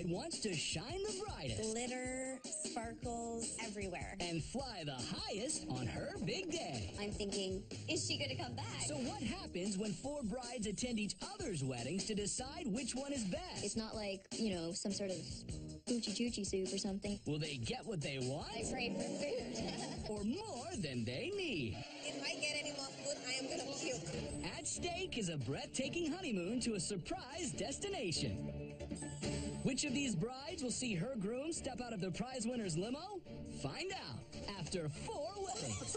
bride wants to shine the brightest Glitter, sparkles everywhere. and fly the highest on her big day. I'm thinking, is she going to come back? So what happens when four brides attend each other's weddings to decide which one is best? It's not like, you know, some sort of hoochie choochie soup or something. Will they get what they want I pray for food. or more than they need? if I get any more food, I am going to puke. At stake is a breathtaking honeymoon to a surprise destination. Which of these brides will see her groom step out of the prize winner's limo? Find out after four weddings.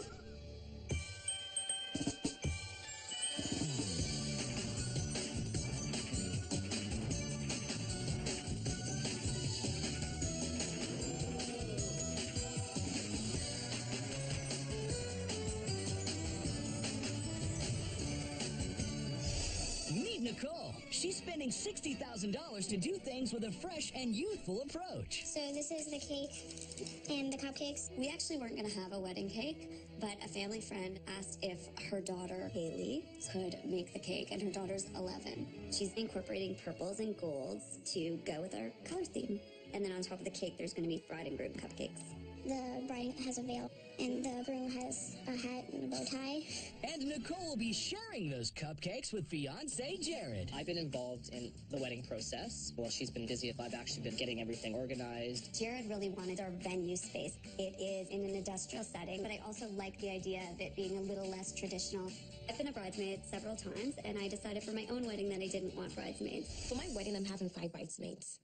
Spending $60,000 to do things with a fresh and youthful approach. So this is the cake and the cupcakes. We actually weren't going to have a wedding cake, but a family friend asked if her daughter, Haley, could make the cake, and her daughter's 11. She's incorporating purples and golds to go with our color theme. And then on top of the cake, there's going to be bride and groom cupcakes. The bride has a veil and the groom has a hat and a bow tie. And Nicole will be sharing those cupcakes with fiance Jared. I've been involved in the wedding process. While she's been busy, I've actually been getting everything organized. Jared really wanted our venue space. It is in an industrial setting, but I also like the idea of it being a little less traditional. I've been a bridesmaid several times, and I decided for my own wedding that I didn't want bridesmaids. For my wedding, I'm having five bridesmaids.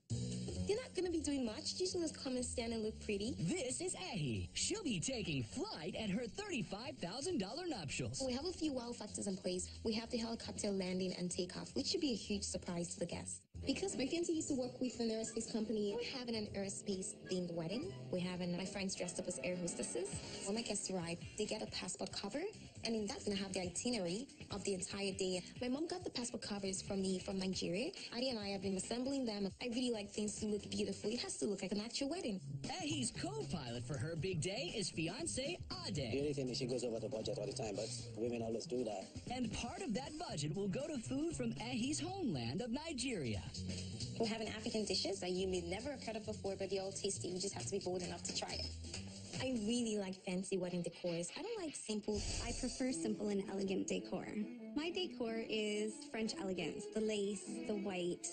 You're not gonna be doing much. You just come and stand and look pretty. This is Ahi. She'll be taking flight at her $35,000 nuptials. We have a few wow factors in place. We have the helicopter landing and takeoff, which should be a huge surprise to the guests. Because my fiance used to work with an aerospace company, we're having an aerospace themed wedding. We're having my friends dressed up as air hostesses. When my guests arrive, they get a passport cover, and in that's gonna have the itinerary of the entire day. My mom got the passport covers from me from Nigeria. Adi and I have been assembling them. I really like things to look beautiful. It has to look like an actual wedding. Ahi's co-pilot for her big day is fiance Ade. The only thing is she goes over the budget all the time, but women always do that. And part of that budget will go to food from Ahi's homeland of Nigeria. We're having African dishes that you may never have heard of before, but they're all tasty. You just have to be bold enough to try it. I really like fancy wedding decors. I don't like simple. I prefer simple and elegant decor. My decor is French elegance the lace, the white,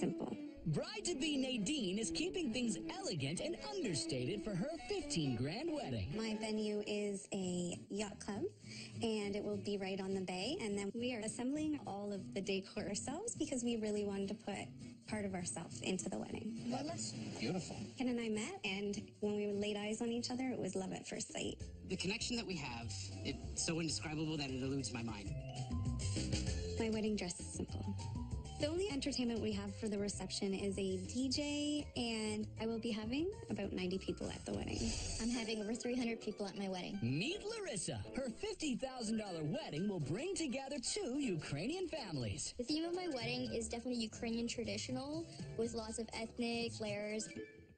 simple. Bride to be Nadine is keeping things elegant and understated for her 15 grand wedding. My venue is a yacht club and it will be right on the bay. And then we are assembling all of the decor ourselves because we really wanted to put part of ourselves into the wedding. That's beautiful. Ken and I met, and when we laid eyes on each other, it was love at first sight. The connection that we have, it's so indescribable that it eludes my mind. My wedding dress is simple. The only entertainment we have for the reception is a DJ, and I will be having about 90 people at the wedding. I'm having over 300 people at my wedding. Meet Larissa. Her $50,000 wedding will bring together two Ukrainian families. The theme of my wedding is definitely Ukrainian traditional with lots of ethnic flares.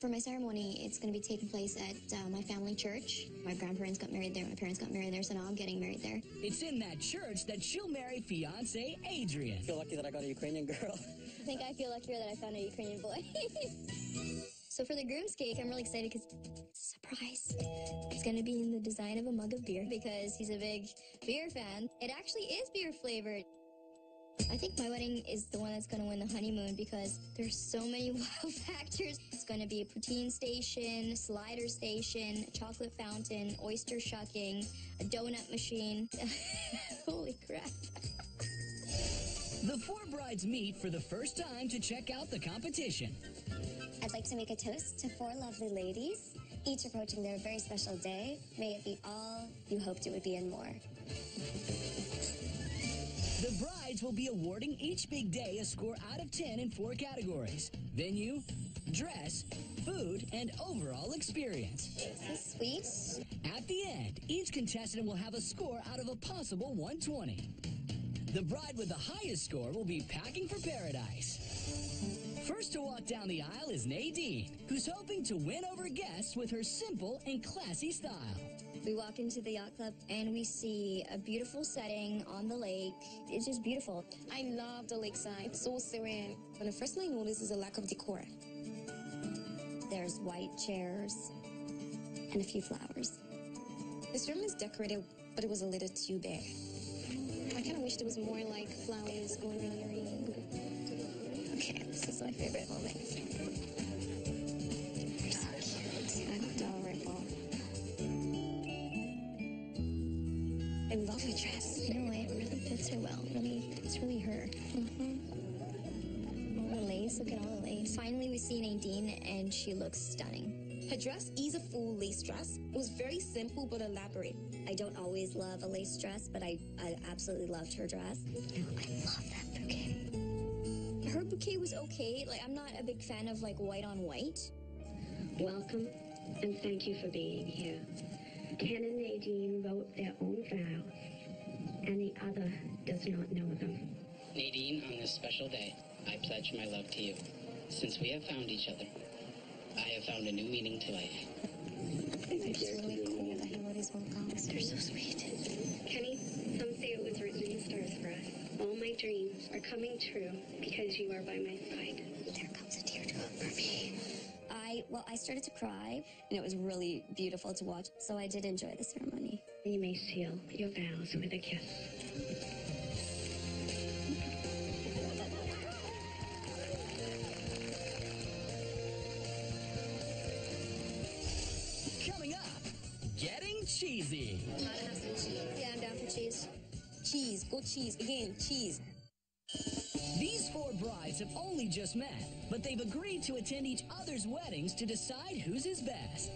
For my ceremony, it's going to be taking place at uh, my family church. My grandparents got married there, my parents got married there, so now I'm getting married there. It's in that church that she'll marry fiance Adrian. I feel lucky that I got a Ukrainian girl. I think I feel luckier that I found a Ukrainian boy. so for the groom's cake, I'm really excited because surprise. It's going to be in the design of a mug of beer because he's a big beer fan. It actually is beer flavored. I think my wedding is the one that's going to win the honeymoon because there's so many wow factors. It's going to be a poutine station, slider station, chocolate fountain, oyster shucking, a donut machine. Holy crap. The four brides meet for the first time to check out the competition. I'd like to make a toast to four lovely ladies, each approaching their very special day. May it be all you hoped it would be and more. Brides will be awarding each big day a score out of 10 in four categories venue, dress, food, and overall experience. This sweet. At the end, each contestant will have a score out of a possible 120. The bride with the highest score will be packing for paradise. First to walk down the aisle is Nadine, who's hoping to win over guests with her simple and classy style. We walk into the yacht club and we see a beautiful setting on the lake. It's just beautiful. I love the lakeside. It's so serene. But the first thing I notice is a lack of decor. There's white chairs and a few flowers. This room is decorated, but it was a little too big. I kind of wish there was more like flowers going ear. Okay, this is my favorite moment. It's really her. Mm-hmm. All the lace. Look at all the lace. Finally, we see Nadine, and she looks stunning. Her dress is a full lace dress. It was very simple but elaborate. I don't always love a lace dress, but I, I absolutely loved her dress. I love that bouquet. Her bouquet was okay. Like, I'm not a big fan of like white on white. Welcome and thank you for being here. Ken and Nadine wrote their own vows, and the other does not know them. Nadine, on this special day, I pledge my love to you. Since we have found each other, I have found a new meaning to life. It's really cool that he wrote his own vows. They're so sweet. Kenny, some say it was written in the stars for us. All my dreams are coming true because you are by my side. There comes a tear teardrop for me. I, well, I started to cry, and it was really beautiful to watch, so I did enjoy the ceremony. You may seal your vows with a kiss. Coming up, getting cheesy. Yeah, I'm down for cheese. Cheese, go cheese. Again, cheese. These four brides have only just met, but they've agreed to attend each other's weddings to decide whose is best.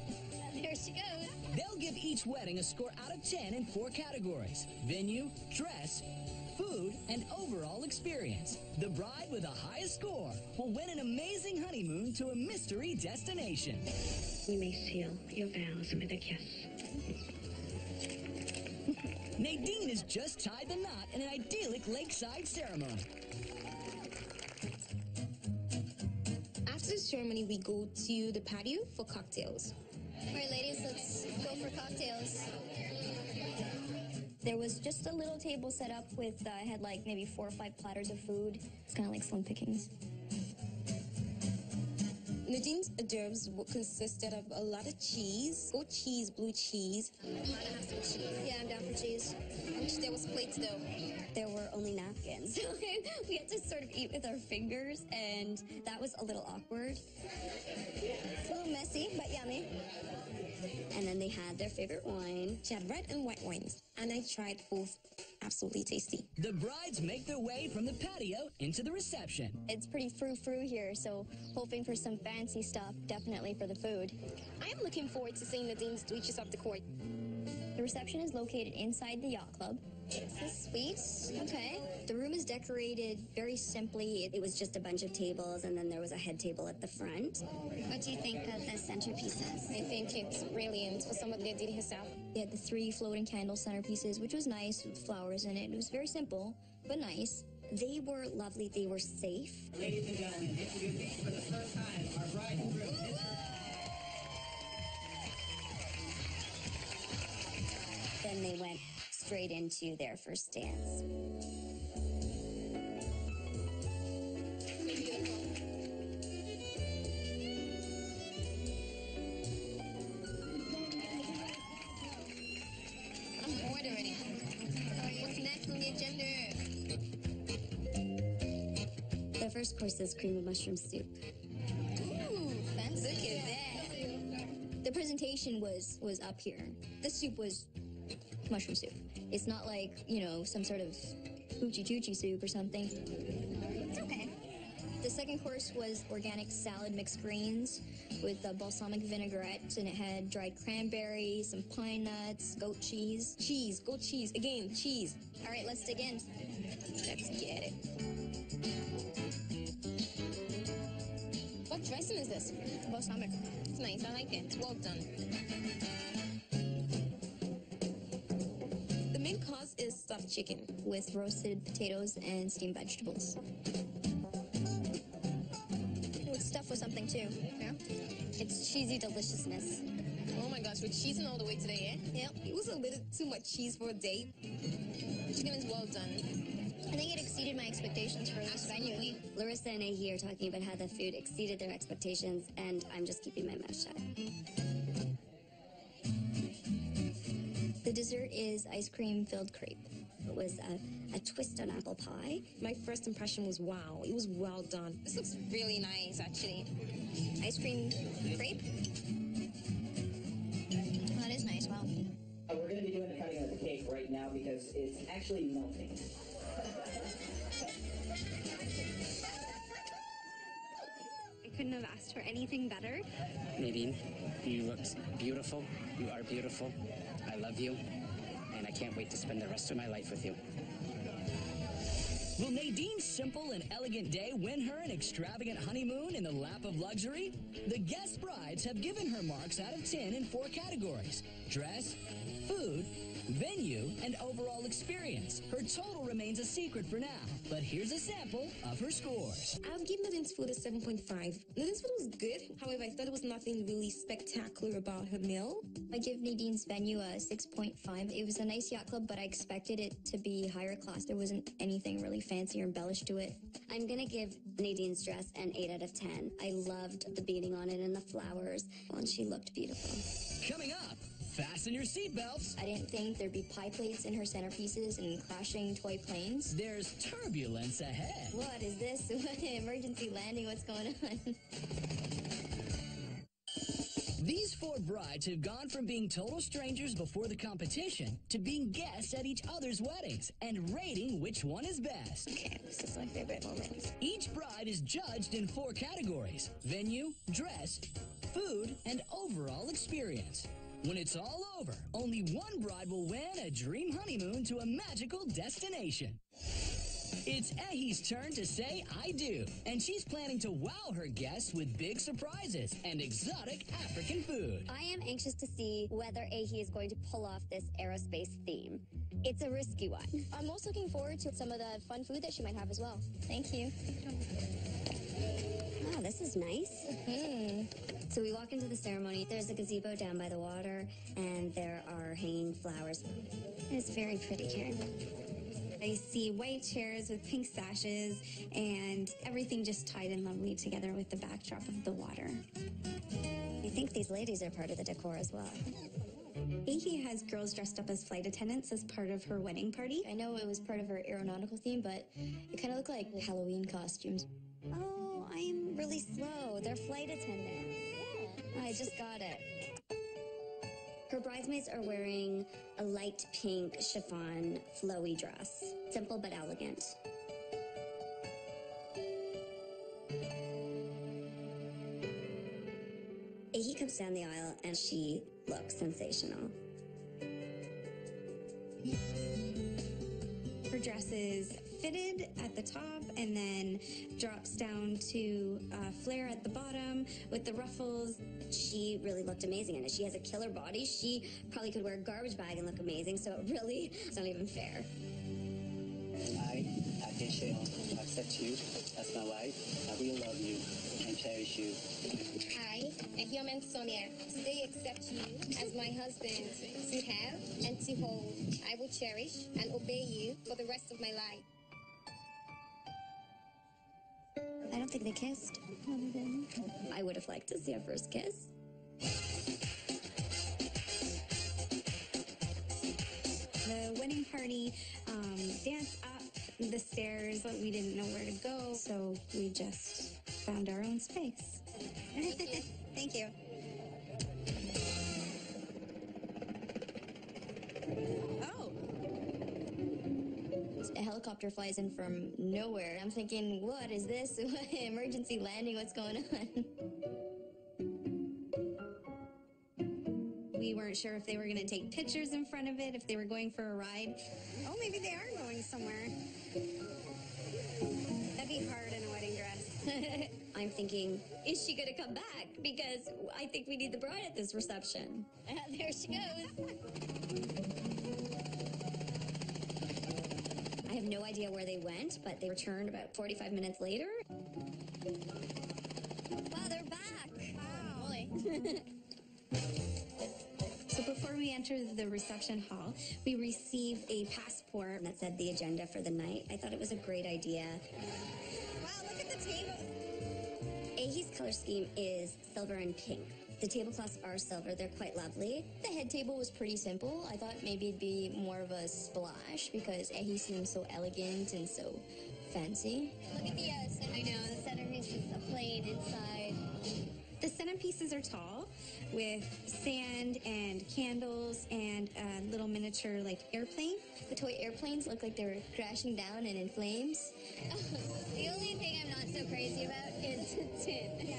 There she goes. They'll give each wedding a score out of 10 in four categories venue, dress, food, and overall experience. The bride with the highest score will win an amazing honeymoon to a mystery destination. You may seal your vows with a kiss. Nadine has just tied the knot in an idyllic lakeside ceremony. After the ceremony, we go to the patio for cocktails. All right, ladies, let's go for cocktails. There was just a little table set up with, uh, had like maybe four or five platters of food. It's kind of like slim pickings. Nadine's d'oeuvres consisted of a lot of cheese, goat cheese, blue cheese. Yeah, I'm down for cheese. I wish there was plates though. There were only napkins. we had to sort of eat with our fingers, and that was a little awkward. It's a little messy, but yummy. And then they had their favorite wine. She had red and white wines, and I tried both. Absolutely tasty. The brides make their way from the patio into the reception. It's pretty frou-frou here, so hoping for some fancy stuff, definitely for the food. I am looking forward to seeing Nadine's reaches off the court. The reception is located inside the yacht club. This is sweet. Okay. The room is decorated very simply. It was just a bunch of tables, and then there was a head table at the front. What do you think of the centerpieces? I think it's brilliant for someone that did it herself. They had the three floating candle centerpieces, which was nice with flowers in it. It was very simple, but nice. They were lovely. They were safe. Ladies and gentlemen, introducing for the first time our bride and groom. Then they went straight into their first dance. I'm bored already. What's next on the agenda? The first course is cream of mushroom soup. Ooh, fancy. Look at that. The presentation was was up here. The soup was mushroom soup. It's not like, you know, some sort of hoochie choochie soup or something. It's okay. The second course was organic salad mixed greens with a balsamic vinaigrette, and it had dried cranberries, some pine nuts, goat cheese. Cheese, goat cheese. Again, cheese. All right, let's dig in. Let's get it. What dressing is this? Balsamic. It's nice. I like it. It's well done. Stuffed chicken. with roasted potatoes and steamed vegetables. It's stuffed with something too. Yeah. It's cheesy deliciousness. Oh my gosh, we're cheesing all the way today, eh? Yep. It was a little too much cheese for a date. Chicken is well done. I think it exceeded my expectations. for this venue. Larissa and Ahi are talking about how the food exceeded their expectations, and I'm just keeping my mouth shut. The dessert is ice cream filled crepe. It was a, a twist on apple pie. My first impression was wow, it was well done. This looks really nice, actually. Ice cream crepe? Oh, that is nice, wow. Uh, We're going to be doing the cutting of the cake right now because it's actually melting. I couldn't have asked for anything better. Nadine, you look beautiful. You are beautiful. I love you. And I can't wait to spend the rest of my life with you. Will Nadine's simple and elegant day win her an extravagant honeymoon in the lap of luxury? The guest brides have given her marks out of 10 in four categories dress, food, venue, and overall experience. Her total remains a secret for now, but here's a sample of her scores. I've given Nadine's food a 7.5. Nadine's food was good, however, I thought there was nothing really spectacular about her meal. I give Nadine's venue a 6.5. It was a nice yacht club, but I expected it to be higher class. There wasn't anything really fancy or embellished to it. I'm gonna give Nadine's dress an 8 out of 10. I loved the beading on it and the flowers, and she looked beautiful. Coming up, fasten your seatbelts. I didn't think there'd be pie plates in her centerpieces and crashing toy planes. There's turbulence ahead. What is this? Emergency landing? What's going on? These four brides have gone from being total strangers before the competition to being guests at each other's weddings and rating which one is best. Okay, this is my favorite moment. Each bride is judged in four categories venue, dress, food, and overall experience. When it's all over, only one bride will win a dream honeymoon to a magical destination. It's Ahi's turn to say I do, and she's planning to wow her guests with big surprises and exotic African food. I am anxious to see whether Ahi is going to pull off this aerospace theme. It's a risky one. I'm most looking forward to some of the fun food that she might have as well. Thank you. Wow, this is nice. Hmm. So we walk into the ceremony. There's a gazebo down by the water, and there are hanging flowers. It's very pretty, Karen. I see white chairs with pink sashes and everything just tied in lovely together with the backdrop of the water. I think these ladies are part of the decor as well. Ahi has girls dressed up as flight attendants as part of her wedding party. I know it was part of her aeronautical theme, but it kind of looked like Halloween costumes. Oh, I'm really slow. They're flight attendants. I just got it. Her bridesmaids are wearing a light pink chiffon flowy dress. Simple but elegant. He comes down the aisle and she looks sensational. Her dress is fitted at the top and then drops down to a flare at the bottom with the ruffles. She really looked amazing in it. She has a killer body. She probably could wear a garbage bag and look amazing, so it really it's not even fair. I, Akeisha, accept you as my wife. I will love you and cherish you. I, Ahiomen Sonia, today accept you as my husband to have and to hold. I will cherish and obey you for the rest of my life. I don't think they kissed. I would have liked to see a first kiss. The wedding party um, danced up the stairs, but we didn't know where to go, so we just found our own space. Thank you. Oh. Helicopter flies in from nowhere. I'm thinking, what is this? Emergency landing? What's going on? We weren't sure if they were going to take pictures in front of it, if they were going for a ride. Oh, maybe they are going somewhere. That'd be hard in a wedding dress. I'm thinking, is she gonna come back? Because I think we need the bride at this reception. there she goes. Have no idea where they went, but they returned about 45 minutes later. Wow, they're back. Wow. So before we enter the reception hall, we receive a passport that said the agenda for the night. I thought it was a great idea. Wow, look at the table. Color scheme is silver and pink. The tablecloths are silver. They're quite lovely. The head table was pretty simple. I thought maybe it'd be more of a splash because Ehi seems so elegant and so fancy. Look at the uh, center. I know, the centerpiece is a plane inside. The centerpieces are tall with sand and candles and a little miniature like airplane. The toy airplanes look like they were crashing down and in flames. the only thing I'm not so crazy about is the tin. Yeah.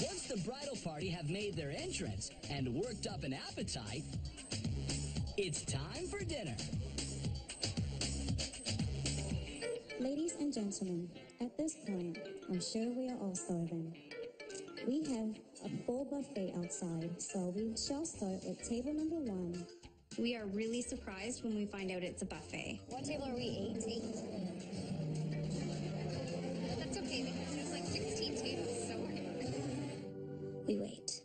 Once the bridal party have made their entrance and worked up an appetite, it's time for dinner. Ladies and gentlemen, at this point, I'm sure we are all starving. We have a full buffet outside, so we shall start with table number one. We are really surprised when we find out it's a buffet. What table are we? Eight? Eight. That's okay because there's like 16 tables, so We wait.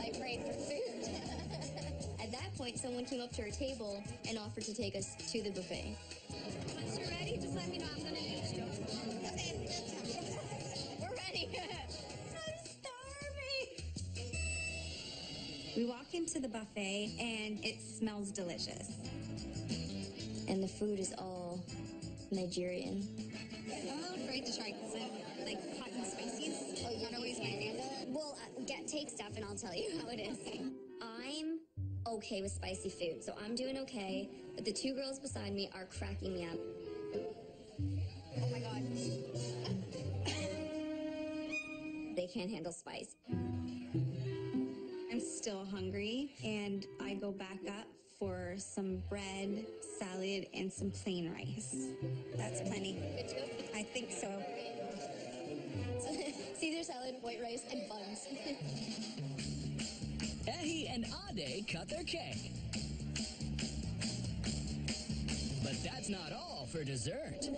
I prayed for food. At that point, someone came up to our table and offered to take us to the buffet. Into the buffet and it smells delicious. And the food is all Nigerian. I'm a little afraid to try because like hot and spicy. Oh, you know he's my. Well, uh, get take stuff and I'll tell you how it is. I'm okay with spicy food, so I'm doing okay. But the two girls beside me are cracking me up. Oh my god. They can't handle spice. Still hungry and I go back up for some bread, salad, and some plain rice. That's plenty. I think so. Caesar salad, white rice, and buns. Ehi and Ade cut their cake. But that's not all for dessert.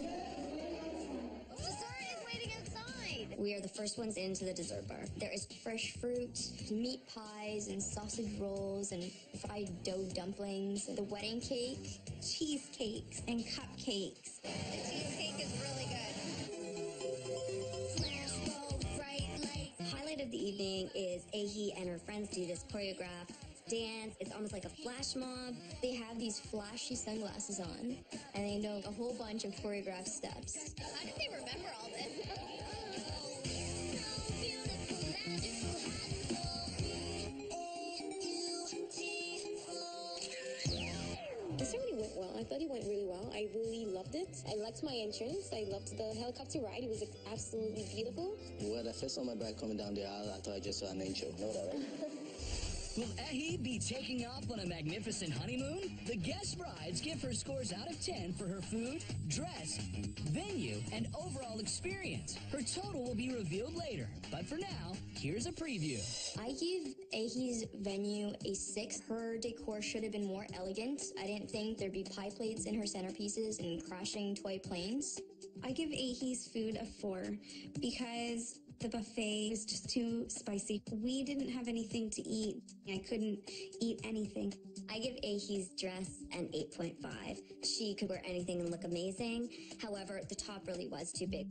We are the first ones into the dessert bar. There is fresh fruit, meat pies, and sausage rolls, and fried dough dumplings, the wedding cake, cheesecakes, and cupcakes. The cheesecake is really good. Flash, roll, bright lights. Highlight of the evening is Ahi and her friends do this choreographed dance. It's almost like a flash mob. They have these flashy sunglasses on, and they know a whole bunch of choreographed steps. How did they remember all? This it went really well. I really loved it. I liked my entrance. I loved the helicopter ride. It was absolutely beautiful. Well, I first saw my bike coming down the aisle, I thought I just saw an angel. That, right? Will Ehi be taking off on a magnificent honeymoon? The guest brides give her scores out of 10 for her food, dress, venue, and overall experience. Her total will be revealed later. But for now, here's a preview. I give Ahi's venue a six. Her decor should have been more elegant. I didn't think there'd be pie plates in her centerpieces and crashing toy planes. I give Ahi's food a four because the buffet was just too spicy. We didn't have anything to eat. I couldn't eat anything. I give Ahi's dress an 8.5. She could wear anything and look amazing. However, the top really was too big.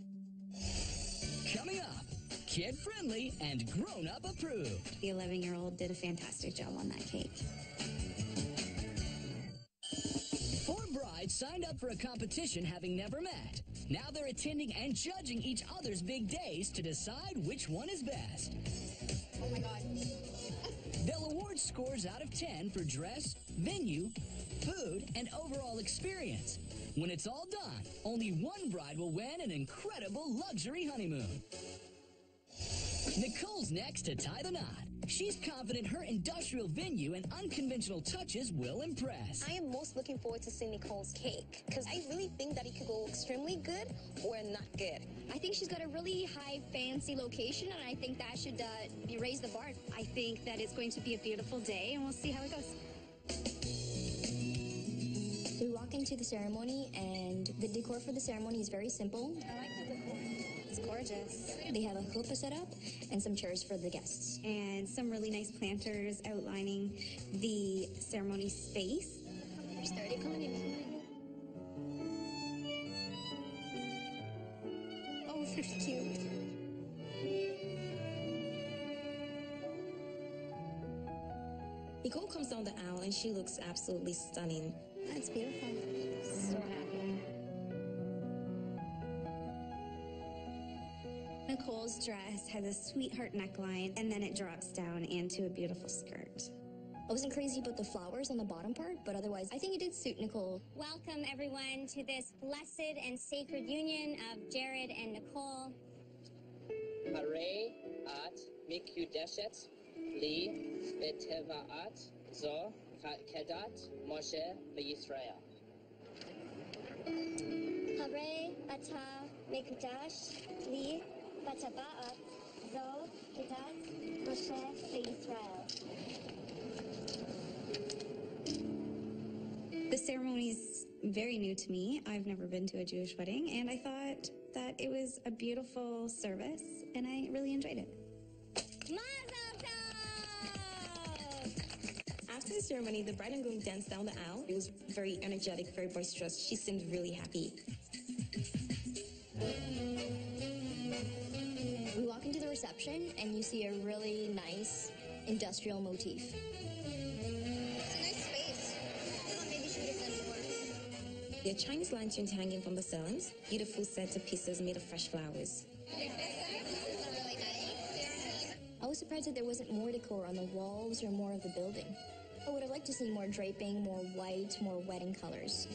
Coming up, kid friendly and grown up approved. The 11 year old did a fantastic job on that cake. Brides signed up for a competition having never met. Now they're attending and judging each other's big days to decide which one is best. Oh my god. They'll award scores out of 10 for dress, venue, food, and overall experience. When it's all done, only one bride will win an incredible luxury honeymoon. Nicole's next to tie the knot. She's confident her industrial venue and unconventional touches will impress. I am most looking forward to seeing Nicole's cake because I really think that it could go extremely good or not good. I think she's got a really high fancy location and I think that should uh, be raised the bar. I think that it's going to be a beautiful day and we'll see how it goes. We walk into the ceremony and the decor for the ceremony is very simple. Gorgeous. They have a chuppah set up and some chairs for the guests. And some really nice planters outlining the ceremony space. Oh, very cute. Nicole comes down the aisle and she looks absolutely stunning. That's beautiful. So Nicole's dress has a sweetheart neckline and then it drops down into a beautiful skirt. I wasn't crazy about the flowers on the bottom part, but otherwise, I think it did suit Nicole. Welcome, everyone, to this blessed and sacred union of Jared and Nicole. Hare at mikudeshet li betevaat zo kedat Moshe v'Yisrael. Hare ata mekudash li batabaat zo kedat Moshe v'Yisrael. The ceremony is very new to me. I've never been to a Jewish wedding, and I thought that it was a beautiful service, and I really enjoyed it. After the ceremony, the bride and groom danced down the aisle. It was very energetic, very boisterous. She seemed really happy. Into the reception, and you see a really nice industrial motif. It's a nice space. I maybe she would have done more. There are Chinese lanterns hanging from the ceilings, beautiful sets of pieces made of fresh flowers. I was surprised that there wasn't more decor on the walls or more of the building. I would have liked to see more draping, more white, more wedding colors.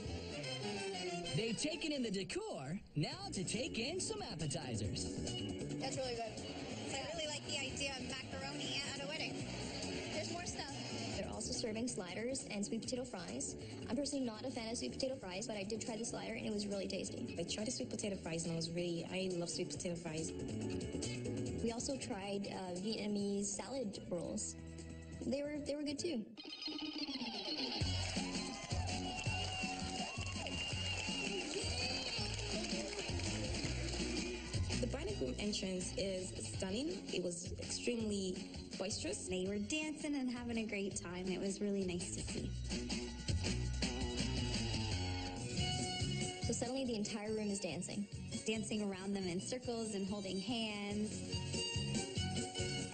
They've taken in the decor, now to take in some appetizers. That's really good. I really like the idea of macaroni at a wedding. There's more stuff. They're also serving sliders and sweet potato fries. I'm personally not a fan of sweet potato fries, but I did try the slider and it was really tasty. I tried the sweet potato fries and I was really, I love sweet potato fries. We also tried uh, Vietnamese salad rolls. They were they were good too. The bride and groom entrance is stunning. It was extremely boisterous. They were dancing and having a great time. It was really nice to see. So suddenly the entire room is dancing. Dancing around them in circles and holding hands.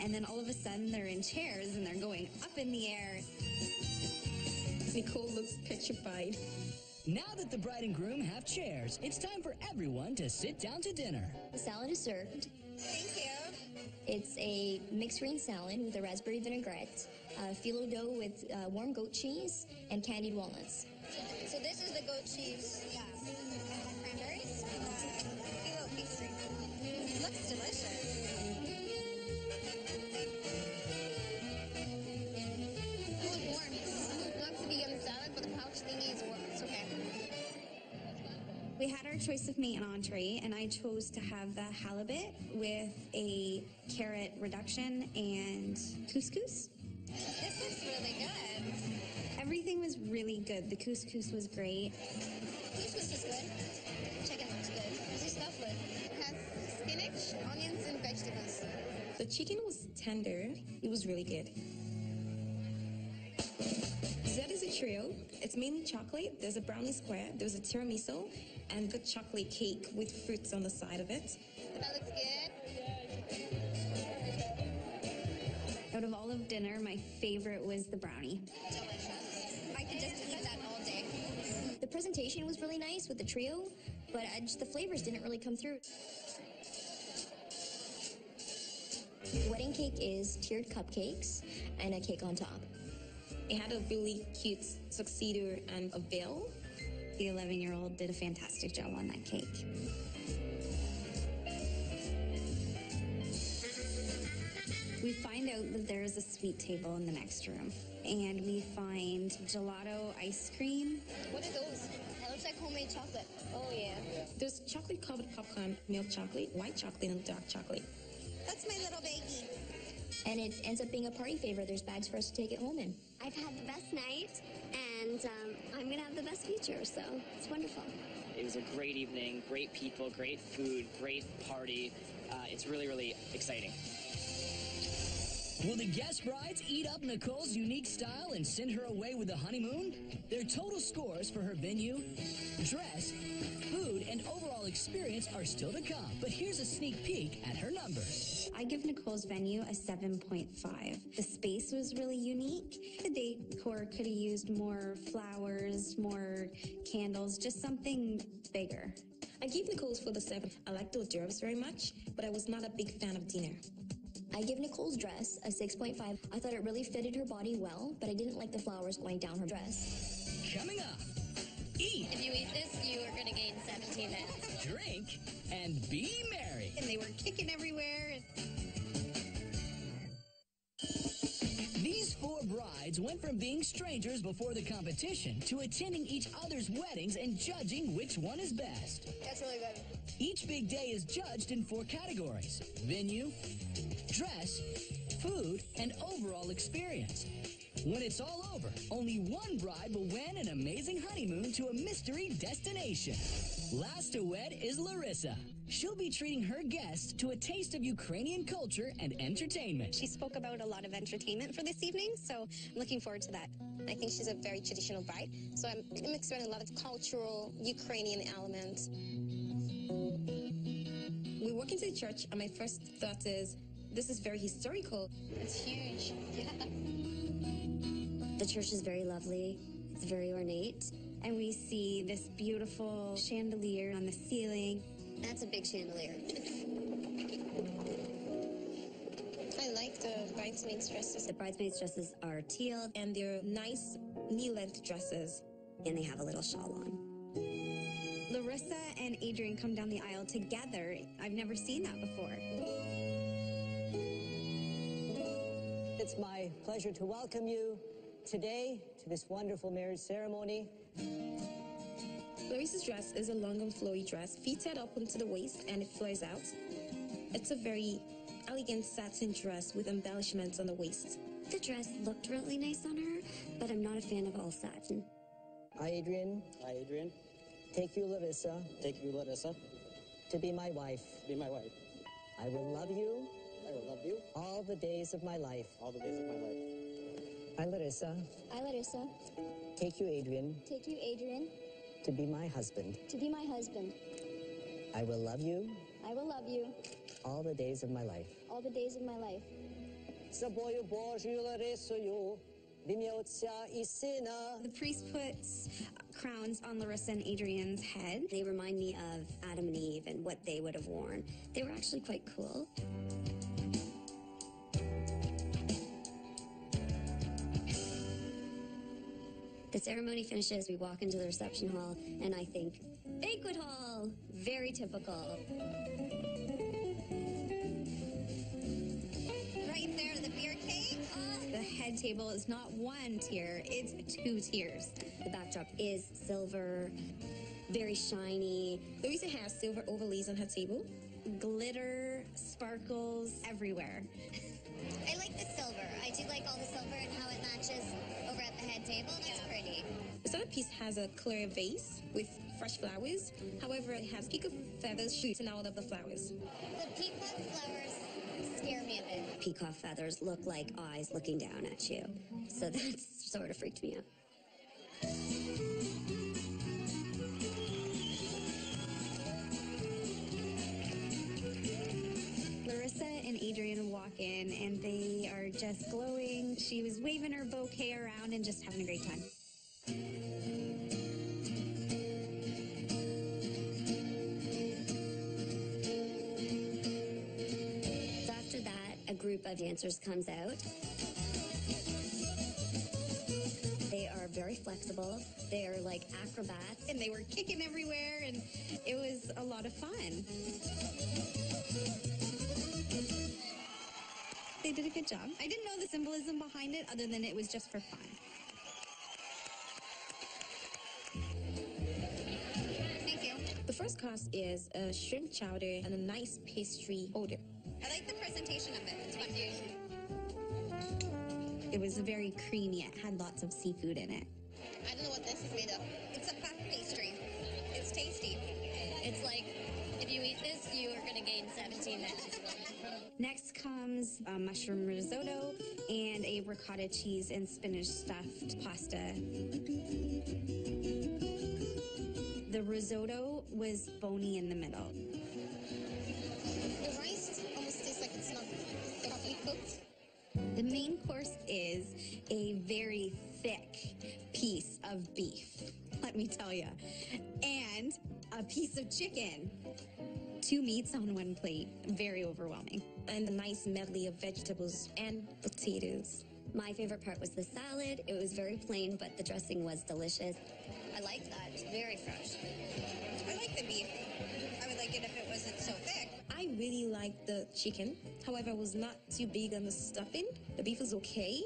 And then all of a sudden they're in chairs and they're going up in the air. Nicole looks petrified. Now that the bride and groom have chairs, it's time for everyone to sit down to dinner. The salad is served. Thank you. It's a mixed green salad with a raspberry vinaigrette, uh, phyllo dough with uh, warm goat cheese, and candied walnuts. So this is the goat cheese. Yeah. Choice of meat and entree, and I chose to have the halibut with a carrot reduction and couscous. This looks really good. Everything was really good. The couscous was great. Couscous is good. Chicken looks good. This stuff with? It has spinach, onions, and vegetables. The chicken was tender. It was really good. Dessert is a trio. It's mainly chocolate. There's a brownie square. There's a tiramisu and the chocolate cake with fruits on the side of it. That looks good. Out of all of dinner, my favorite was the brownie. Delicious. I could just eat that all day. The presentation was really nice with the trio, but just the flavors didn't really come through. Wedding cake is tiered cupcakes and a cake on top. It had a really cute tuxedo and a veil. The 11 year old did a fantastic job on that cake. We find out that there is a sweet table in the next room, and we find gelato ice cream. What are those? That looks like homemade chocolate. Oh, yeah. There's chocolate covered popcorn, milk chocolate, white chocolate, and dark chocolate. That's my little baby. And it ends up being a party favor. There's bags for us to take it home in. I've had the best night, and um, I'm going to have the best future. So it's wonderful. It was a great evening, great people, great food, great party. Uh, it's really, really exciting. Will the guest brides eat up Nicole's unique style and send her away with a honeymoon? Their total scores for her venue, dress, food, and overall experience are still to come. But here's a sneak peek at her numbers. I give Nicole's venue a 7.5. The space was really unique. The decor could have used more flowers, more candles, just something bigger. I give Nicole's for the seven. I like those hors very much, but I was not a big fan of dinner. I give Nicole's dress a 6.5. I thought it really fitted her body well, but I didn't like the flowers going down her dress. Coming up, eat. If you eat this, you are going to gain 17 pounds. Drink and be merry. And they were kicking everywhere. Four brides went from being strangers before the competition to attending each other's weddings and judging which one is best. That's really good. Each big day is judged in four categories venue, dress, food, and overall experience. When it's all over, only one bride will win an amazing honeymoon to a mystery destination. Last to wed is Larissa. She'll be treating her guests to a taste of Ukrainian culture and entertainment. She spoke about a lot of entertainment for this evening, so I'm looking forward to that. I think she's a very traditional bride, so I'm, I'm expecting a lot of cultural Ukrainian elements. We walk into the church, and my first thought is, this is very historical. It's huge. Yeah. The church is very lovely. It's very ornate. And we see this beautiful chandelier on the ceiling. That's a big chandelier. I like the bridesmaids' dresses. The bridesmaids' dresses are teal. And they're nice knee-length dresses. And they have a little shawl on. Larissa and Adrian come down the aisle together. I've never seen that before. It's my pleasure to welcome you today to this wonderful marriage ceremony. Larissa's dress is a long and flowy dress, fitted up onto the waist and it flares out. It's a very elegant satin dress with embellishments on the waist. The dress looked really nice on her, but I'm not a fan of all satin. I, Adrian. I, Adrian. Take you, Larissa. Take you, Larissa. To be my wife. Be my wife. I will love you. I will love you. All the days of my life. All the days of my life. I, Larissa. Larissa. Take you, Adrian. Take you, Adrian. To be my husband. To be my husband. I will love you. I will love you. All the days of my life. All the days of my life. The priest puts crowns on Larissa and Adrian's head. They remind me of Adam and Eve and what they would have worn. They were actually quite cool. Ceremony finishes, we walk into the reception hall, and I think, banquet hall! Very typical. Right there, the beer cake. Ah, the head table is not one tier, it's two tiers. The backdrop is silver, very shiny. Louisa has silver overlays on her table. Glitter, sparkles everywhere. I like the silver. I do like all the silver and how it matches over at the head table. That's pretty. The centerpiece has a clear vase with fresh flowers. However, it has peacock feathers shooting out of the flowers. The peacock flowers scare me a bit. Peacock feathers look like eyes looking down at you. So that's sort of freaked me out. Just glowing. She was waving her bouquet around and just having a great time. After that, a group of dancers comes out. They are very flexible. They are like acrobats. And they were kicking everywhere and it was a lot of fun. They did a good job. I didn't know the symbolism behind it other than it was just for fun. Thank you. The first course is a shrimp chowder and a nice pastry holder. I like the presentation of it. It's fun. It was very creamy. It had lots of seafood in it. I don't know what this is made of. It's a puff pastry. It's tasty. It's like if you eat this, you are gonna gain 17 pounds. Next comes a mushroom risotto and a ricotta cheese and spinach stuffed pasta. The risotto was bony in the middle. The rice almost tastes like it's not properly cooked. The main course is a very thick piece of beef, let me tell you, and a piece of chicken. Two meats on one plate. Very overwhelming. And a nice medley of vegetables and potatoes. My favorite part was the salad. It was very plain, but the dressing was delicious. I like that. It's very fresh. I like the beef. I would like it if it wasn't so thick. I really liked the chicken. However, I was not too big on the stuffing. The beef was okay.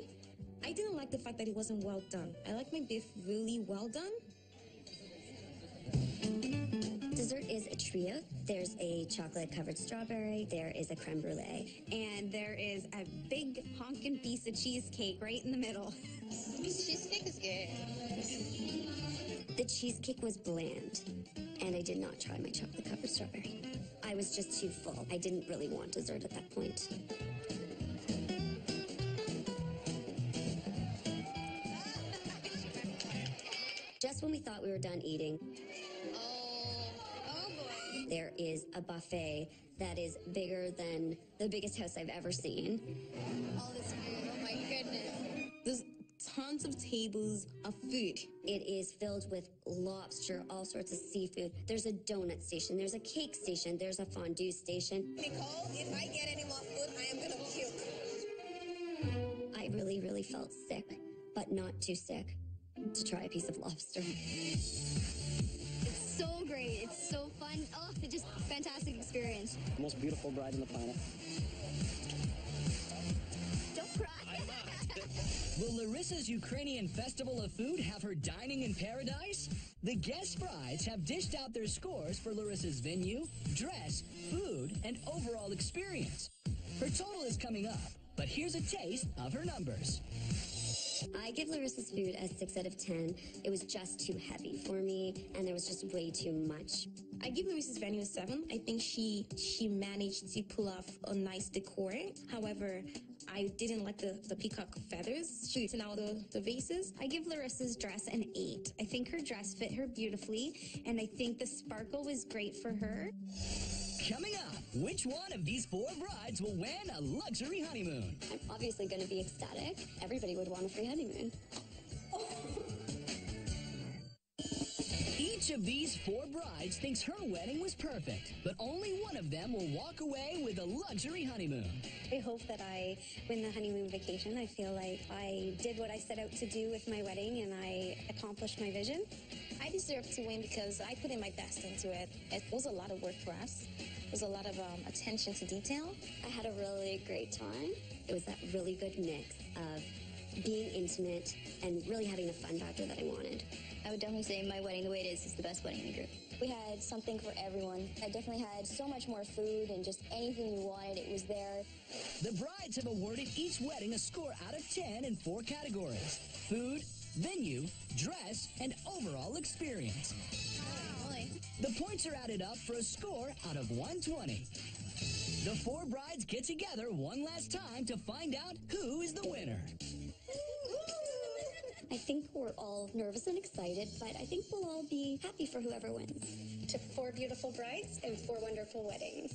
I didn't like the fact that it wasn't well done. I like my beef really well done. A trio. There's a chocolate covered strawberry, there is a creme brulee. And there is a big honkin' piece of cheesecake right in the middle. Cheesecake is good. The cheesecake was bland, and I did not try my chocolate covered strawberry. I was just too full. I didn't really want dessert at that point. Just when we thought we were done eating. There is a buffet that is bigger than the biggest house I've ever seen. All this food. Oh my goodness. There's tons of tables of food. It is filled with lobster, all sorts of seafood. There's a donut station, there's a cake station, there's a fondue station. Nicole, if I get any more food, I am gonna puke. I really, really felt sick, but not too sick to try a piece of lobster. It's so great. It's so fun. Oh, it's just fantastic experience. Most beautiful bride on the planet. Don't cry. Will Larissa's Ukrainian Festival of Food have her dining in paradise? The guest brides have dished out their scores for Larissa's venue, dress, food, and overall experience. Her total is coming up, but here's a taste of her numbers. I give Larissa's food a 6 out of 10. It was just too heavy for me, and there was just way too much. I give Larissa's venue a seven. I think she she managed to pull off a nice decor. However, I didn't like the, the peacock feathers shooting out all the, the vases. I give Larissa's dress an eight. I think her dress fit her beautifully, and I think the sparkle was great for her. Coming up, which one of these four brides will win a luxury honeymoon? I'm obviously going to be ecstatic. Everybody would want a free honeymoon. Each of these four brides thinks her wedding was perfect, but only one of them will walk away with a luxury honeymoon. I hope that I win the honeymoon vacation. I feel like I did what I set out to do with my wedding and I accomplished my vision. I deserve to win because I put in my best into it. It was a lot of work for us. It was a lot of um, attention to detail. I had a really great time. It was that really good mix of being intimate and really having the fun factor that I wanted. I would definitely say my wedding, the way it is, is the best wedding in the group. We had something for everyone. I definitely had so much more food and just anything you wanted, it was there. The brides have awarded each wedding a score out of 10 in four categories food, venue, dress, and overall experience. The points are added up for a score out of 120. The four brides get together one last time to find out who is the winner. I think we're all nervous and excited, but I think we'll all be happy for whoever wins. To four beautiful brides and four wonderful weddings.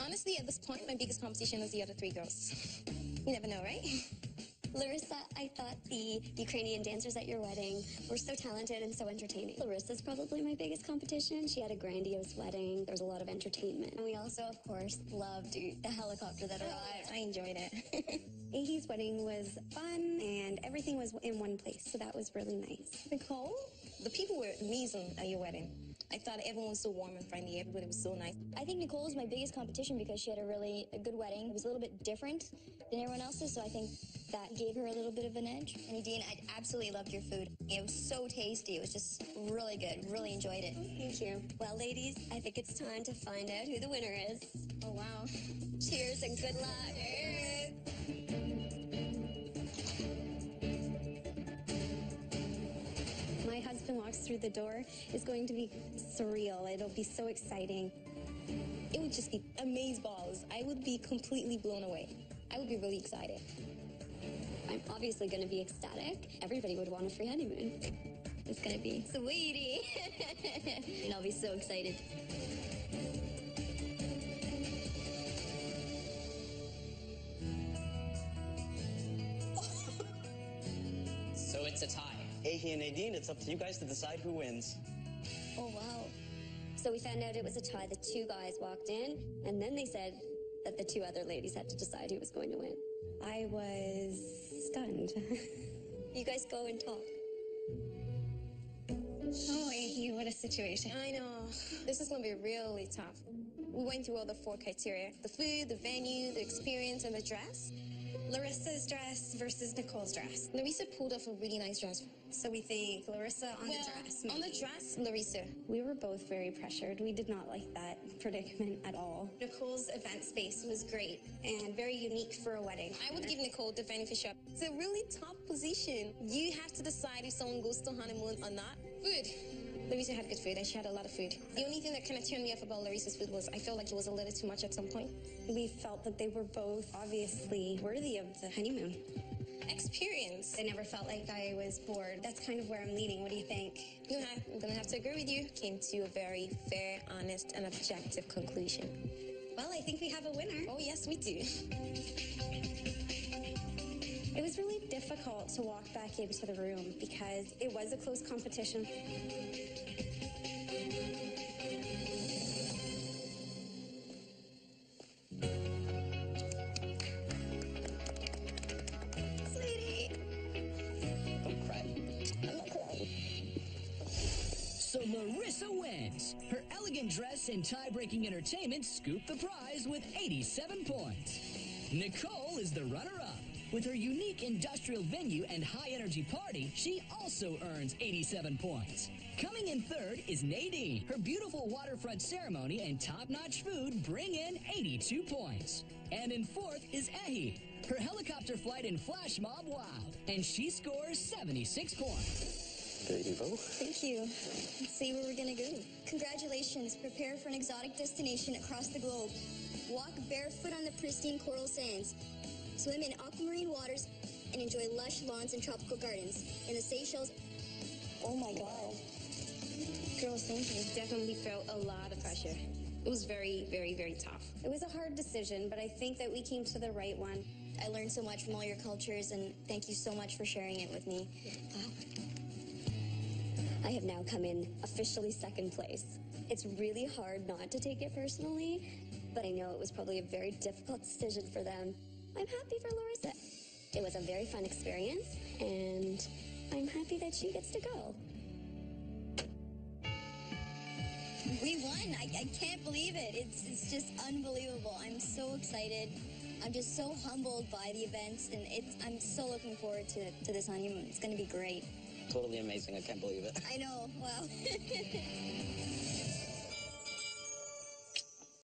Honestly, at this point, my biggest competition is the other three girls. You never know, right? Larissa, I thought the Ukrainian dancers at your wedding were so talented and so entertaining. Larissa's probably my biggest competition. She had a grandiose wedding. There was a lot of entertainment. And we also, of course, loved the helicopter that arrived. I enjoyed it. Ahi's wedding was fun and everything was in one place, so that was really nice. Nicole, the people were amazing at your wedding. I thought everyone was so warm and friendly. Everybody was so nice. I think Nicole was my biggest competition because she had a really a good wedding. It was a little bit different than everyone else's, so I think that gave her a little bit of an edge. And Nadine, I absolutely loved your food. It was so tasty. It was just really good. Really enjoyed it. Thank you. Well, ladies, I think it's time to find out who the winner is. Oh, wow. Cheers and good luck. Husband walks through the door, is going to be surreal. It'll be so exciting. It would just be amazeballs. I would be completely blown away. I would be really excited. I'm obviously going to be ecstatic. Everybody would want a free honeymoon. It's going to be sweetie. and I'll be so excited. And Nadine, it's up to you guys to decide who wins. Oh, wow. So we found out it was a tie. The two guys walked in, and then they said that the two other ladies had to decide who was going to win. I was stunned. you guys go and talk. Oh, Ahi, what a situation. I know. This is going to be really tough. We went through all the four criteria the food, the venue, the experience, and the dress. Larissa's dress versus Nicole's dress. Larissa pulled off a really nice dress. So we think Larissa on Well, the dress. On the dress, Larissa. We were both very pressured. We did not like that predicament at all. Nicole's event space was great and very unique for a wedding. I would give Nicole the venue for. It's a really tough position. You have to decide if someone goes to honeymoon or not. Food. Larissa had good food and she had a lot of food. The only thing that kind of turned me off about Larissa's food was I felt like it was a little too much at some point. We felt that they were both obviously worthy of the honeymoon. Experience. I never felt like I was bored. That's kind of where I'm leaning. What do you think? Yeah, I'm gonna have to agree with you. Came to a very fair, honest, and objective conclusion. Well, I think we have a winner. Oh, yes, we do. It was really difficult to walk back into the room because it was a close competition. Entertainment scoop the prize with 87 points. Nicole is the runner-up. With her unique industrial venue and high-energy party, she also earns 87 points. Coming in third is Nadine. Her beautiful waterfront ceremony and top-notch food bring in 82 points. And in fourth is Ehi. Her helicopter flight and flash mob wild, and she scores 76 points. There you go. Thank you. Let's see where we're gonna go. Congratulations. Prepare for an exotic destination across the globe. Walk barefoot on the pristine coral sands. Swim in aquamarine waters and enjoy lush lawns and tropical gardens. In the Seychelles. Oh my god. Girls, thank you. Definitely felt a lot of pressure. It was very, very, very tough. It was a hard decision, but I think that we came to the right one. I learned so much from all your cultures and thank you so much for sharing it with me. I have now come in officially second place. It's really hard not to take it personally, but I know it was probably a very difficult decision for them. I'm happy for Larissa. It was a very fun experience, and I'm happy that she gets to go. We won. I, I can't believe it. It's, it's just unbelievable. I'm so excited. I'm just so humbled by the events, and it's, I'm so looking forward to, to this honeymoon. It's going to be great. Totally amazing. I can't believe it. I know. Wow.